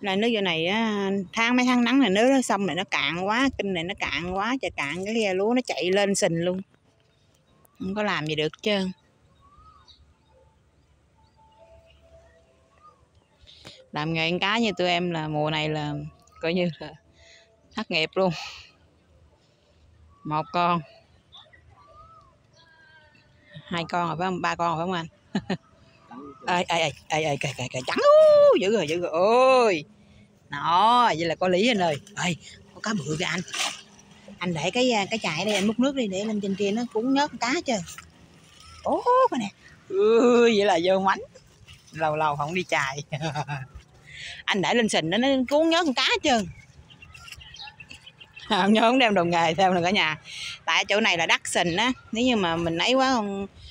là nước vô này á, tháng mấy tháng nắng này nước nó xong này nó cạn quá, kinh này nó cạn quá, trời cạn cái ghe lúa nó chạy lên sình luôn. Không có làm gì được chứ. trơn. Làm nghề ăn cá như tụi em là mùa này là coi như là thất nghiệp luôn. Một con hai con rồi phải không? Ba con rồi phải không anh? Ê ê ê ê ê kìa kìa kìa trắng Ú, dữ rồi dữ rồi. Ôi! Nó vậy là có lý anh ơi. Ê có cá bự kìa anh. Anh để cái cái chài đây anh múc nước đi để lên trên kia nó cuốn nhớt cá chứ. Ố coi nè ừ, vậy là vô mánh. Lâu lâu không đi chài. Anh để lên sình đó nó cuốn nhớt con cá trơn không nhớ, không đem đồ nghề theo là cả nhà. Tại chỗ này là đất sình á, nếu như mà mình ấy quá, không